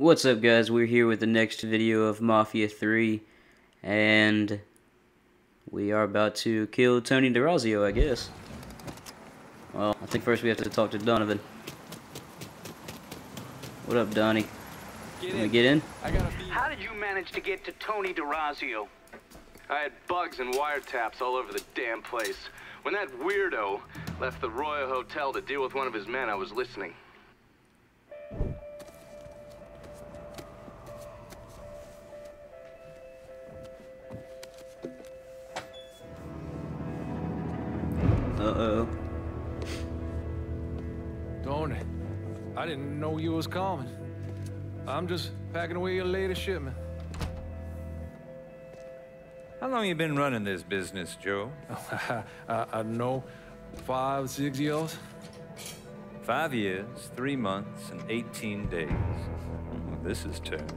What's up guys, we're here with the next video of Mafia 3 and we are about to kill Tony DeRazio I guess. Well, I think first we have to talk to Donovan. What up Donnie? Get Can we get in? I got a. How did you manage to get to Tony DeRazio? I had bugs and wiretaps all over the damn place. When that weirdo left the Royal Hotel to deal with one of his men, I was listening. Uh-oh. Tony, I didn't know you was coming. I'm just packing away your latest shipment. How long you been running this business, Joe? I, I know five, six years. Five years, three months, and 18 days. Well, this is turned.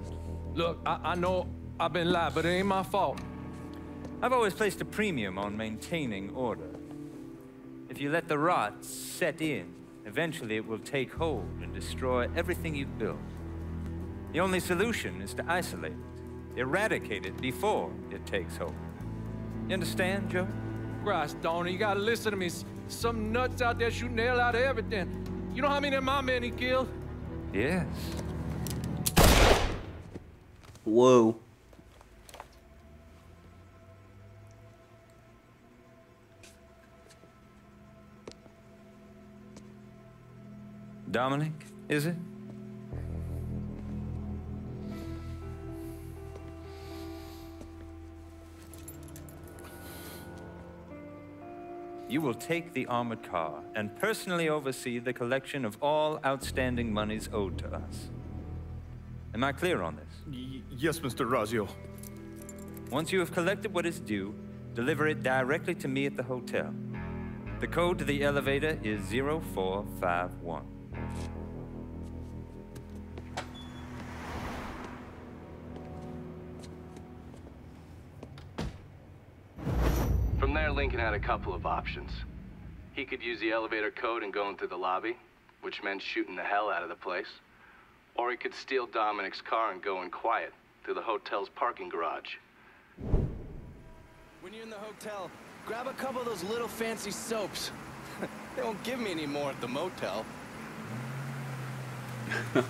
Look, I, I know I've been lied, but it ain't my fault. I've always placed a premium on maintaining order. If you let the rot set in, eventually it will take hold and destroy everything you've built. The only solution is to isolate it, eradicate it before it takes hold. You understand, Joe? Christ, Tony, you gotta listen to me. Some nuts out there shooting the hell out of everything. You know how many of my men he killed? Yes. Whoa. Dominic, is it? You will take the armored car and personally oversee the collection of all outstanding monies owed to us. Am I clear on this? Y- yes, Mr. Razio. Once you have collected what is due, deliver it directly to me at the hotel. The code to the elevator is 0451. Had a couple of options. He could use the elevator code and go into the lobby, which meant shooting the hell out of the place. Or he could steal Dominic's car and go in quiet through the hotel's parking garage. When you're in the hotel, grab a couple of those little fancy soaps. they won't give me any more at the motel.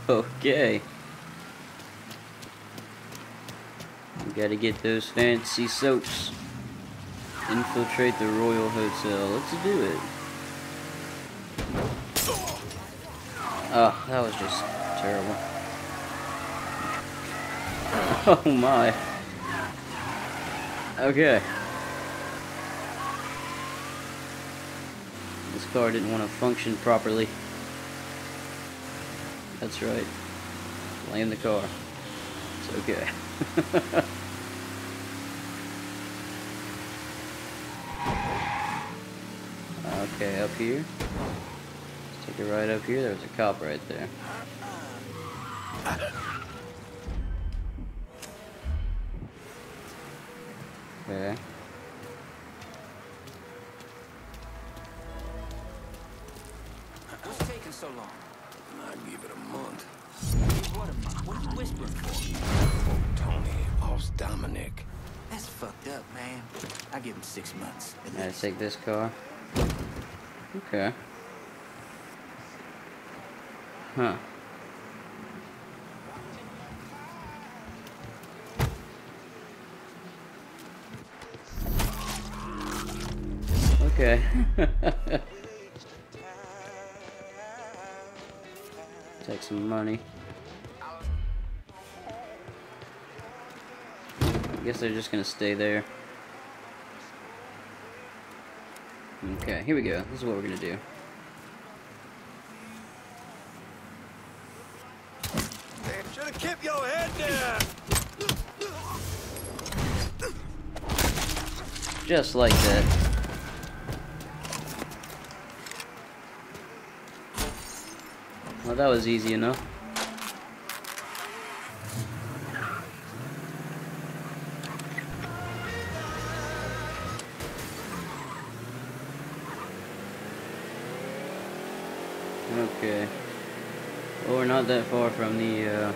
Okay. We gotta get those fancy soaps. Infiltrate the Royal Hotel. Let's do it. Oh, that was just terrible. Oh my. Okay. This car didn't want to function properly. That's right. Blame the car. It's okay. okay, up here. Let's take it right up here. There's a cop right there. Okay. What's taking so long? I give it a month. What am I? What are you whispering for? Oh, Tony lost Dominic. That's fucked up, man. I give him six months. at Gotta take this car. Okay. Huh. Okay. Take some money. I guess they're just gonna stay there. Okay, here we go. This is what we're gonna do. Should have kept your head down. Just like that. Well, that was easy enough. Not that far from the uh,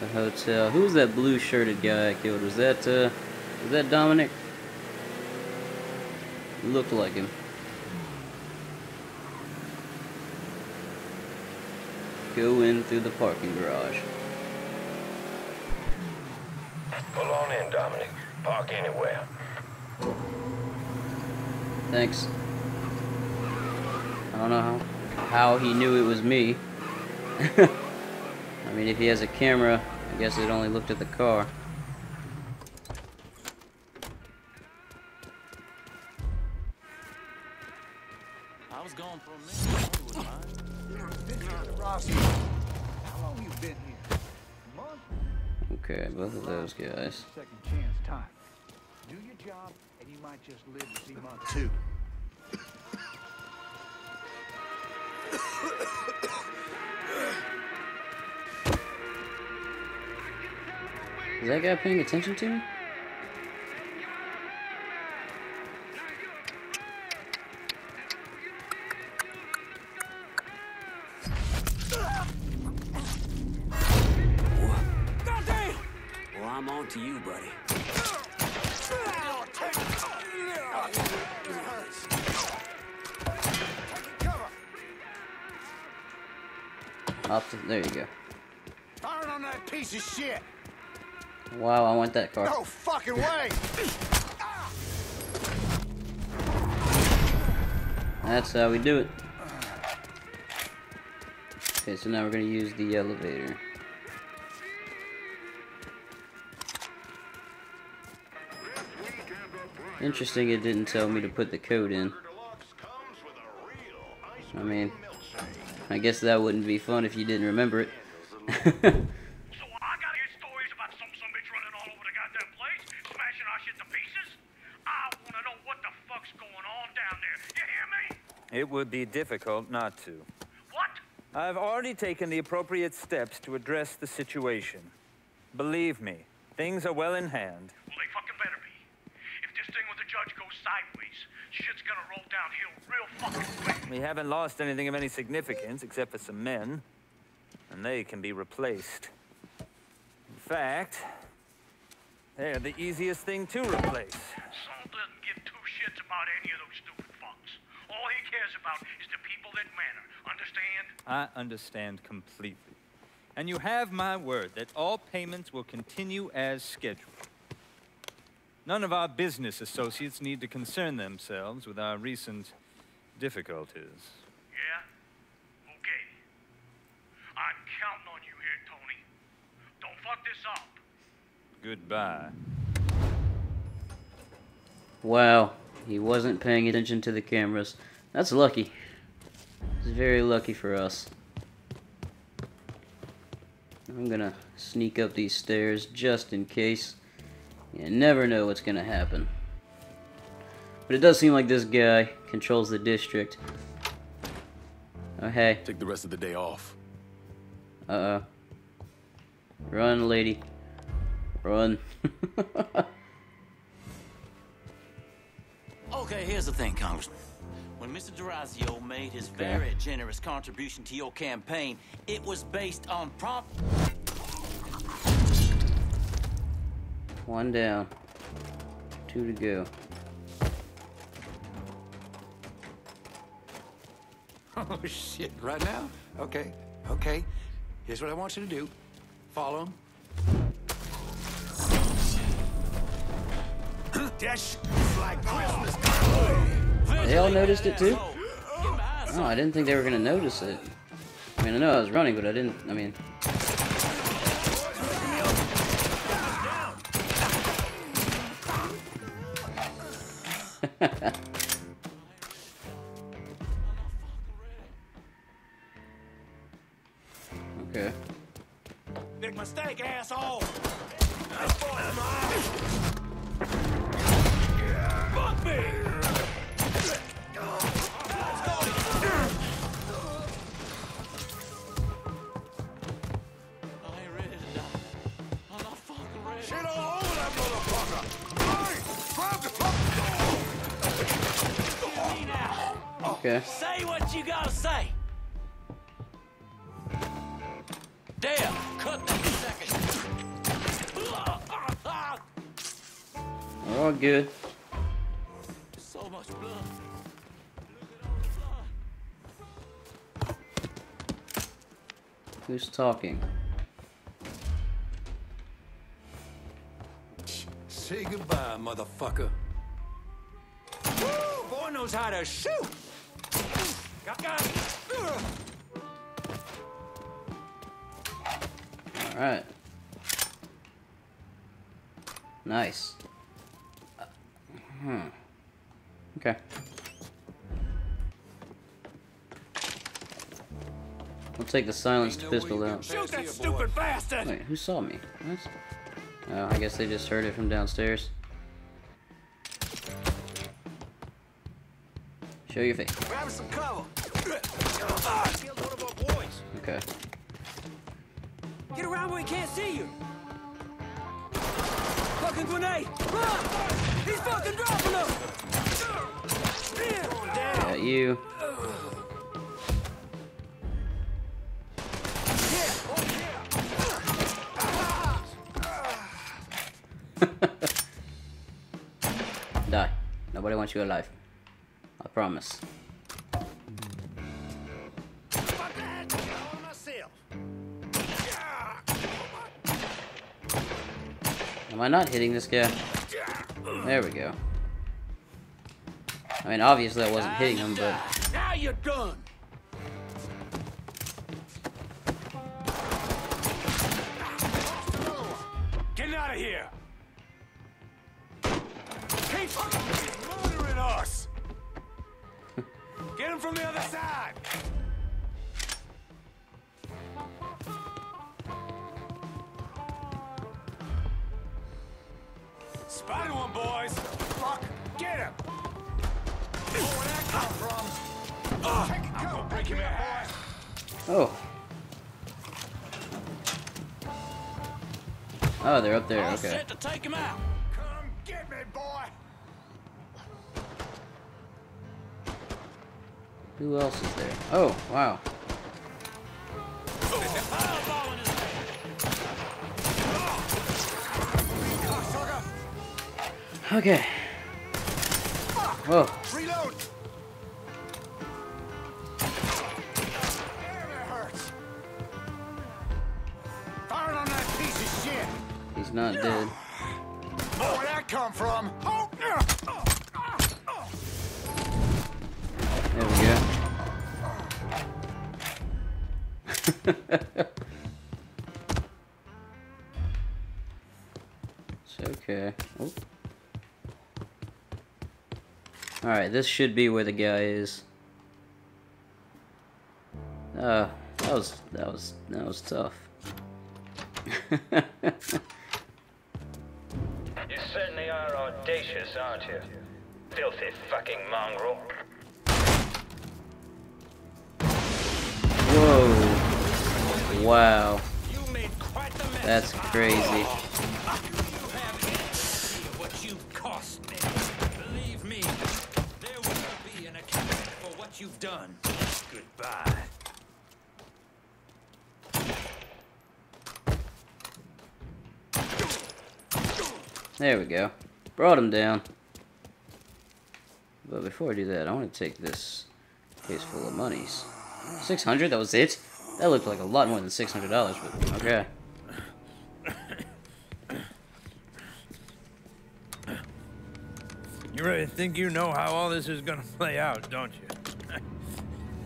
The hotel. Who was that blue shirted guy I killed? Was that uh was that Dominic? Looked like him. Go in through the parking garage. Pull on in, Dominic. Park anywhere. Thanks. I don't know how, how he knew it was me. I mean, if he has a camera, I guess it only looked at the car. I was gone for a minute. It was mine. Rossi, how long you been here? A month? Okay, both of those guys. Second chance time. Do your job, and you might just live to see month two. Is that guy paying attention to me? Well, I'm on to you, buddy. Off to, there you go. Firing on that piece of shit! Wow, I want that car. No fucking way! That's how we do it. Okay, so now we're gonna use the elevator. Interesting, it didn't tell me to put the code in. I mean, I guess that wouldn't be fun if you didn't remember it. So I gotta hear stories about some some bitch running all over the goddamn place, smashing our shit to pieces. I wanna know what the fuck's going on down there. You hear me? It would be difficult not to. What? I've already taken the appropriate steps to address the situation. Believe me, things are well in hand. Well, they fucking better be. If this thing with the judge goes sideways, shit's gonna roll downhill real fucking quick. We haven't lost anything of any significance except for some men, and they can be replaced. In fact, they're the easiest thing to replace doesn't give two shits about any of those stupid fucks. All he cares about is the people that matter. Understand? I understand completely. And you have my word that all payments will continue as scheduled. None of our business associates need to concern themselves with our recent difficulties. Yeah? Okay. I'm counting on you here, Tony. Don't fuck this up. Goodbye. Wow, he wasn't paying attention to the cameras. That's lucky. It's very lucky for us. I'm gonna sneak up these stairs just in case. You never know what's gonna happen. But it does seem like this guy controls the district. Oh, hey. Take the rest of the day off. Uh-oh. Run, lady. Run. Okay, here's the thing, Congressman. When Mr. DeRazio made his Okay. very generous contribution to your campaign, it was based on prompt. One down. Two to go. Oh, shit, right now? Okay, okay. Here's what I want you to do. Follow him. Dash like Christmas. They all noticed it too? Oh, I didn't think they were gonna notice it. I mean, I know I was running, but I didn't, I mean... all good. So much blood. Who's talking? Say goodbye, motherfucker. Woo! Boy knows how to shoot. Got, got. Alright. Nice. Hmm. Okay. We'll take the silenced pistol out. Shoot that stupid bastard! Wait, who saw me? What? Oh, I guess they just heard it from downstairs. Show your face. Grab some cover. Killed one of our boys. Okay. Get around where he can't see you. Fucking grenade! Ah! He's fucking dropping them! Got you. Die. Nobody wants you alive. I promise. Am I not hitting this guy? There we go. I mean, obviously I wasn't hitting him, but... Now you're done! Get out of here! Keep murdering us! Get him from the other side! Spotted one, boys! Fuck! Get him! Where that come from? Oh, I'm gonna break him out. Oh. Oh, they're up there, All okay. set to take him out. Come get me, boy. Who else is there? Oh, wow. Okay. Whoa. Reload. Damn, it hurts. Firing on that piece of shit. He's not dead. Where'd that come from? Oh. There we go. it's okay. Oh. Alright, this should be where the guy is. Uh, that was, that was, that was tough. You certainly are audacious, aren't you? Filthy fucking mongrel. Whoa. Wow. That's crazy. You've done. Goodbye. There we go. Brought him down. But before I do that, I want to take this case full of monies. 600 That was it? That looked like a lot more than $600, but okay. You really think you know how all this is gonna play out, don't you?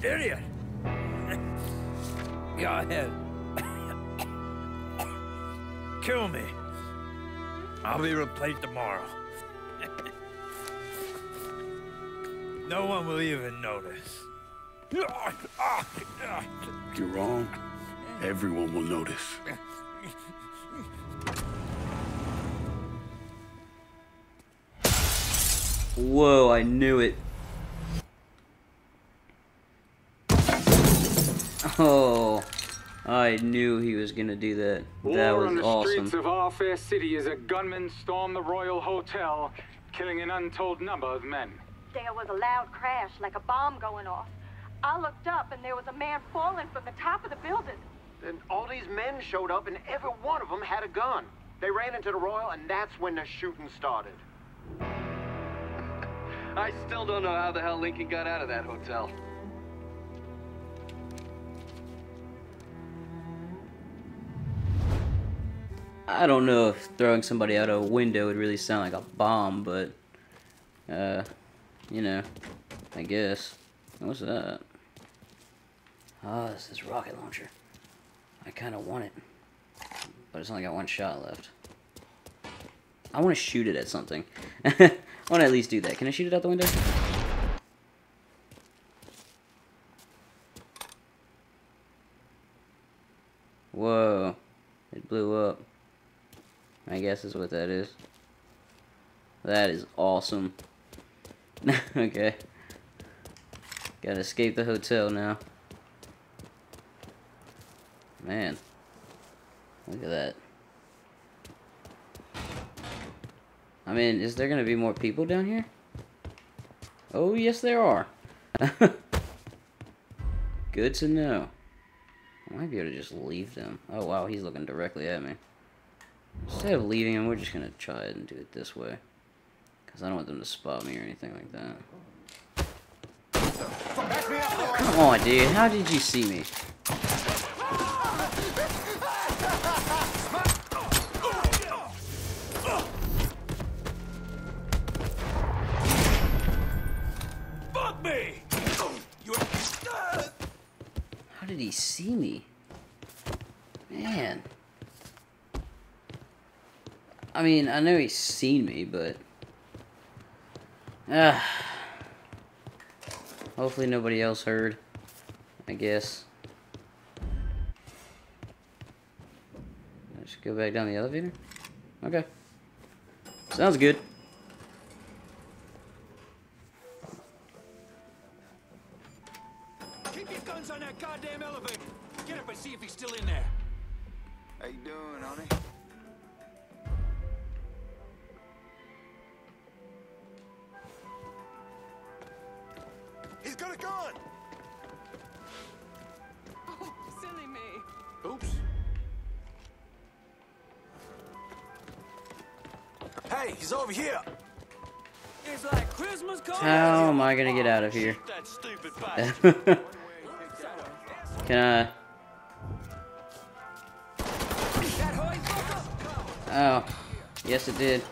Idiot! Go ahead. Kill me. I'll be replaced tomorrow. no one will even notice. You're wrong. Everyone will notice. Whoa, I knew it. Oh, I knew he was gonna do that. That War was on the awesome. streets of our fair city as a gunman stormed the Royal Hotel, killing an untold number of men. There was a loud crash, like a bomb going off. I looked up and there was a man falling from the top of the building. Then all these men showed up, and every one of them had a gun. They ran into the Royal, and that's when the shooting started. I still don't know how the hell Lincoln got out of that hotel. I don't know if throwing somebody out a window would really sound like a bomb, but, uh, you know, I guess. What's that? Ah, oh, this is rocket launcher. I kind of want it, but it's only got one shot left. I want to shoot it at something. I want to at least do that. Can I shoot it out the window? Whoa. It blew up. I guess is what that is. That is awesome. okay. Gotta escape the hotel now. Man. Look at that. I mean, is there gonna be more people down here? Oh, yes there are. Good to know. I might be able to just leave them. Oh, wow, he's looking directly at me. Instead of leaving him, we're just going to try and do it this way. Because I don't want them to spot me or anything like that. Come on, dude. How did you see me? Fuck me! How did he see me? Man. I mean, I know he's seen me, but... Uh, hopefully nobody else heard, I guess. Let's go back down the elevator? Okay. Sounds good. He's got a gun! Oh, silly me. Oops. Hey, he's over here. It's like Christmas coming. How am I gonna get out of here? Can I? Oh, yes it did.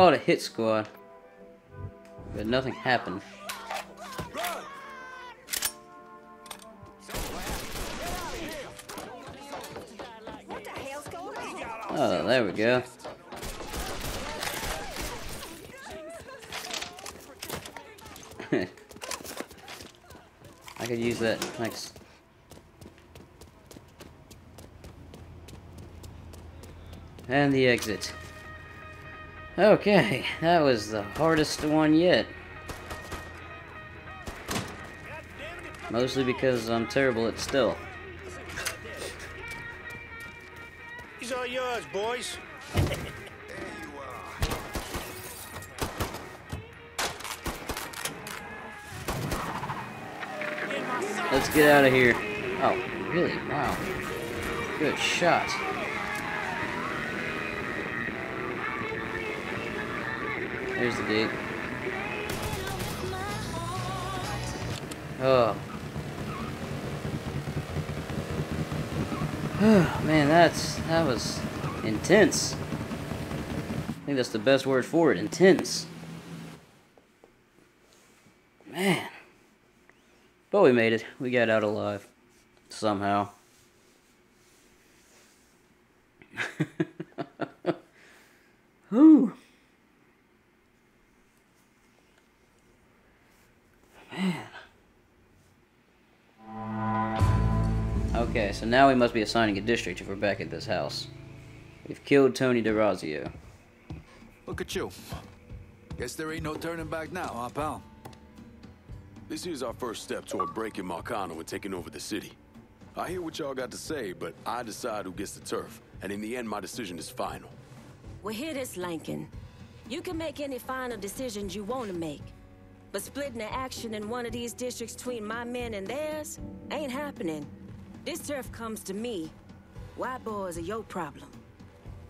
Called a hit squad, but nothing happened. Oh, there we go. I could use that. Thanks. And the exit. Okay, that was the hardest one yet. Mostly because I'm terrible at stealth. He's all yours, boys. Let's get out of here. Oh, really? Wow. Good shot. There's the gate. Oh. Man, that's that was intense. I think that's the best word for it, intense. Man. But we made it. We got out alive. Somehow. So now we must be assigning a district if we're back at this house. We've killed Tony DeRazio. Look at you. Guess there ain't no turning back now, huh, pal? This is our first step toward breaking Marcano and taking over the city. I hear what y'all got to say, but I decide who gets the turf. And in the end, my decision is final. Well, hear this, Lankin. You can make any final decisions you want to make. But splitting the action in one of these districts between my men and theirs ain't happening. This turf comes to me. White boys are your problem.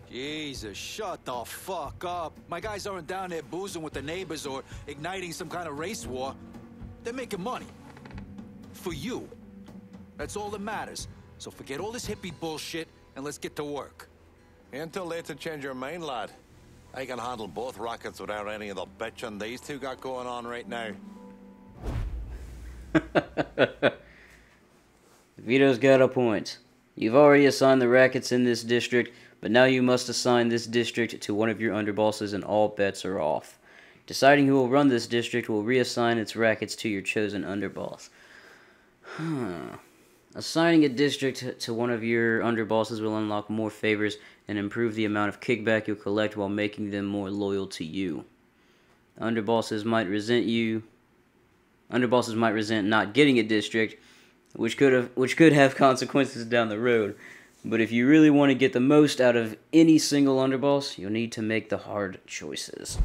Jesus, shut the fuck up. My guys aren't down there boozing with the neighbors or igniting some kind of race war. They're making money. For you. That's all that matters. So forget all this hippie bullshit and let's get to work. Ain't too late to change your mind, lad. I can handle both rockets without any of the bitching these two got going on right now. Vito's got a point. You've already assigned the rackets in this district, but now you must assign this district to one of your underbosses and all bets are off. Deciding who will run this district will reassign its rackets to your chosen underboss. Huh. Assigning a district to one of your underbosses will unlock more favors and improve the amount of kickback you'll collect while making them more loyal to you. Underbosses might resent you. Underbosses might resent not getting a district, which could have which could have consequences down the road. But if you really want to get the most out of any single underboss, you'll need to make the hard choices.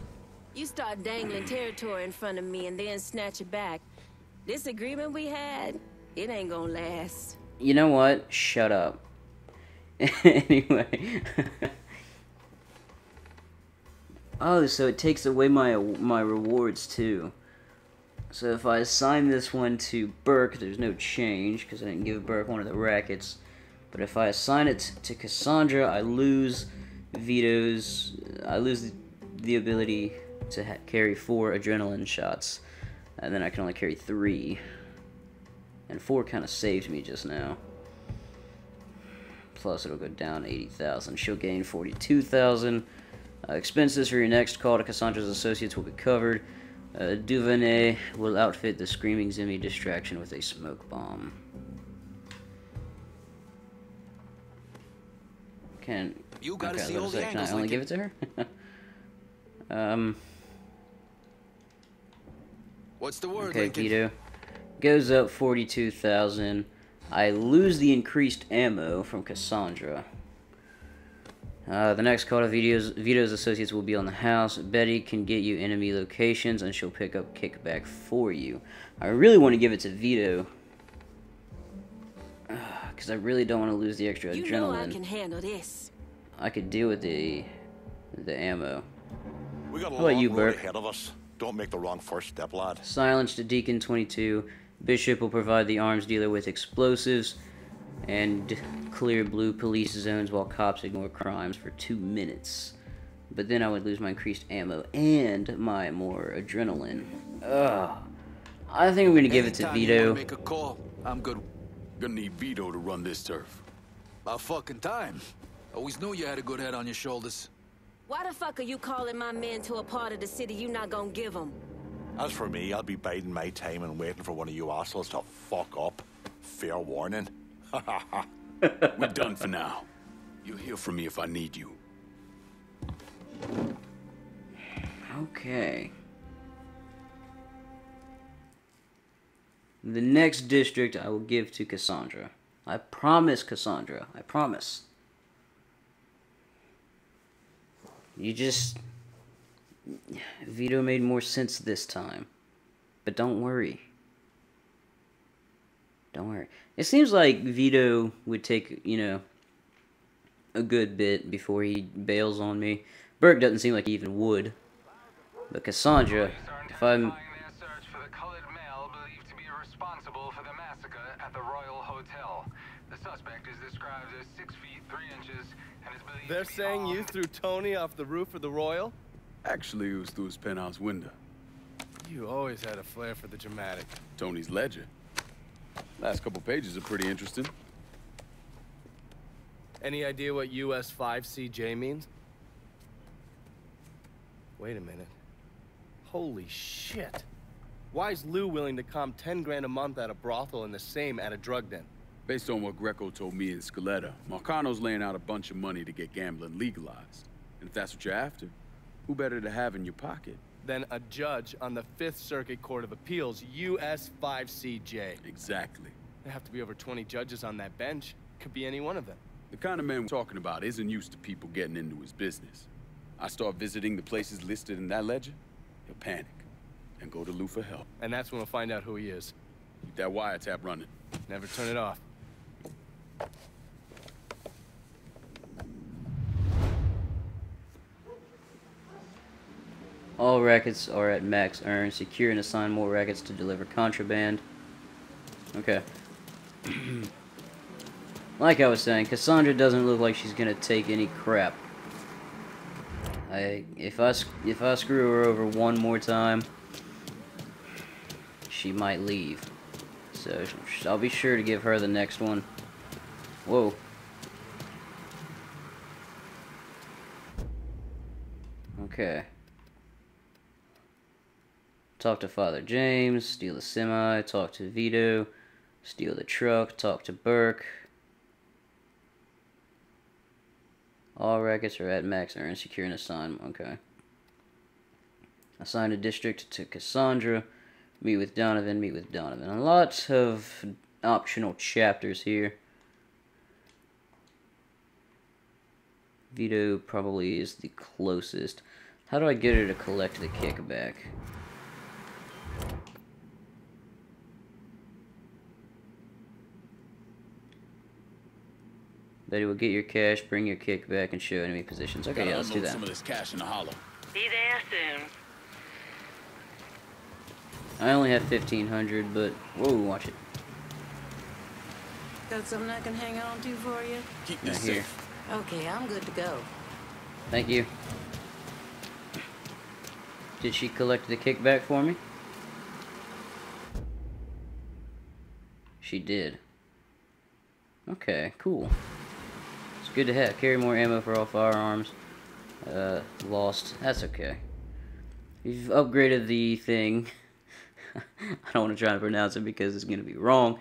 You start dangling territory in front of me and then snatch it back. This agreement we had, it ain't gonna last. You know what? Shut up. anyway. oh, so it takes away my my rewards too. So if I assign this one to Burke, there's no change because I didn't give Burke one of the rackets. But if I assign it to Cassandra, I lose Vito's. I lose the ability to carry four adrenaline shots, and then I can only carry three. And four kind of saved me just now. Plus, it'll go down 80,000. She'll gain 42,000. Uh, expenses for your next call to Cassandra's associates will be covered. Uh, Duvernay will outfit the Screaming Zimmy distraction with a smoke bomb. Can you gotta okay, see all the Can angles, I only Lincoln. give it to her? um. What's the word, Okay, Lincoln? Vito. Goes up 42,000. I lose the increased ammo from Cassandra. Uh, the next call to Vito's, Vito's associates will be on the house. Betty can get you enemy locations and she'll pick up kickback for you. I really want to give it to Vito. Because I really don't want to lose the extra You adrenaline. know I can handle this. I could deal with the the ammo. We got a How about long you, road Burke? ahead of us. Don't make the wrong first step, lad. Silenced Deacon 22. Bishop will provide the arms dealer with explosives and clear blue police zones while cops ignore crimes for two minutes. But then I would lose my increased ammo and my more adrenaline. Ugh. I think I'm gonna give it to Anytime you wanna Vito. Make a call. I'm good. Gonna need Vito to run this turf. About fucking time. Always knew you had a good head on your shoulders. Why the fuck are you calling my men to a part of the city you not gonna give them? As for me, I'll be biding my time and waiting for one of you assholes to fuck up. Fair warning. We're done for now. You'll hear from me if I need you. Okay. The next district I will give to Cassandra. I promise, Cassandra. I promise. You just. Vito made more sense this time. But don't worry. Don't worry. It seems like Vito would take, you know, a good bit before he bails on me. Burke doesn't seem like he even would. But Cassandra, if I'm responsible for the massacre at the Royal Hotel. The suspect is described as six feet three inches and is believed They're saying you threw Tony off the roof of the Royal? Actually, it was through his penthouse window. You always had a flair for the dramatic. Tony's ledger. Last couple pages are pretty interesting. Any idea what US 5CJ means? Wait a minute. Holy shit. Why is Lou willing to comp 10 grand a month at a brothel and the same at a drug den? Based on what Greco told me in Scaletta, Marcano's laying out a bunch of money to get gambling legalized. And if that's what you're after, who better to have in your pocket? Then a judge on the Fifth Circuit Court of Appeals, US 5CJ. Exactly. There have to be over 20 judges on that bench. Could be any one of them. The kind of man we're talking about isn't used to people getting into his business. I start visiting the places listed in that ledger, he'll panic and go to Lou for help. And that's when we'll find out who he is. Keep that wiretap running. Never turn it off. All rackets are at max earn. Secure and assign more rackets to deliver contraband. Okay. like I was saying, Cassandra doesn't look like she's gonna take any crap. I if I if I screw her over one more time, she might leave. So I'll be sure to give her the next one. Whoa. Okay. Talk to Father James, steal the semi, talk to Vito, steal the truck, talk to Burke. All rackets are at max earn, secure and assign. Okay. Assign a district to Cassandra. Meet with Donovan, meet with Donovan. A lot of optional chapters here. Vito probably is the closest. How do I get her to collect the kickback? Betty will get your cash, bring your kickback, and show enemy positions. Okay, yeah, let's do that. some of this cash in the hollow. Be there soon. I only have 1500 but... Whoa, watch it. Got something I can hang on to for you? Keep this here. Okay, I'm good to go. Thank you. Did she collect the kickback for me? She did. Okay, cool. Good to have. Carry more ammo for all firearms. Uh, lost. That's okay. You've upgraded the thing. I don't want to try to pronounce it because it's going to be wrong.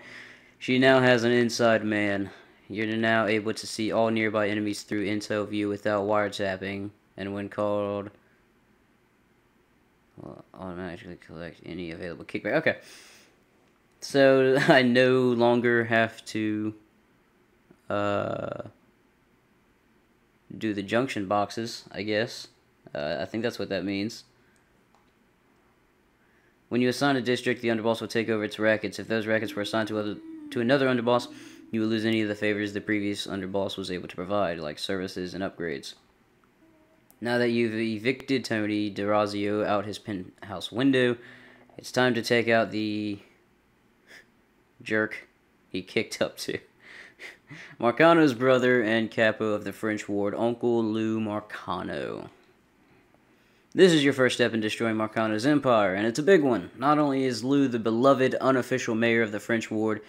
She now has an inside man. You're now able to see all nearby enemies through intel view without wiretapping, and when called, will automatically collect any available kickback. Okay. So I no longer have to uh, do the junction boxes, I guess. Uh, I think that's what that means. When you assign a district, the underboss will take over its rackets. If those rackets were assigned to other to another underboss, you will lose any of the favors the previous underboss was able to provide, like services and upgrades. Now that you've evicted Tony DeRazio out his penthouse window, it's time to take out the jerk he kicked up to. Marcano's brother and capo of the French ward, Uncle Lou Marcano. This is your first step in destroying Marcano's empire, and it's a big one. Not only is Lou the beloved unofficial mayor of the French ward,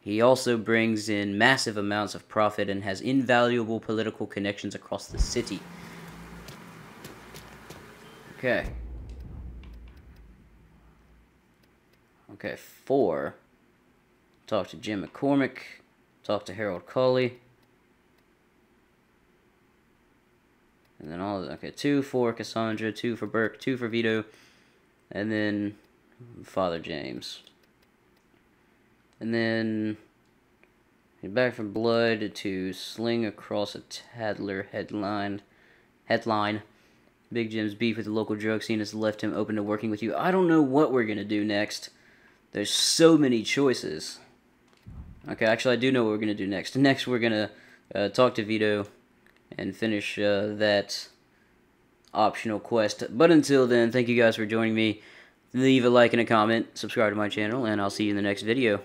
he also brings in massive amounts of profit and has invaluable political connections across the city. Okay. Okay, four. Talk to Jim McCormick. Talk to Harold Colley. And then all, okay, two for Cassandra, two for Burke, two for Vito, and then Father James. And then back from blood to sling across a Tadler headline. Headline. Big Jim's beef with the local drug scene has left him open to working with you. I don't know what we're going to do next. There's so many choices. Okay, actually, I do know what we're going to do next. Next, we're going to uh, talk to Vito and finish uh, that optional quest. But until then, thank you guys for joining me. Leave a like and a comment, subscribe to my channel, and I'll see you in the next video.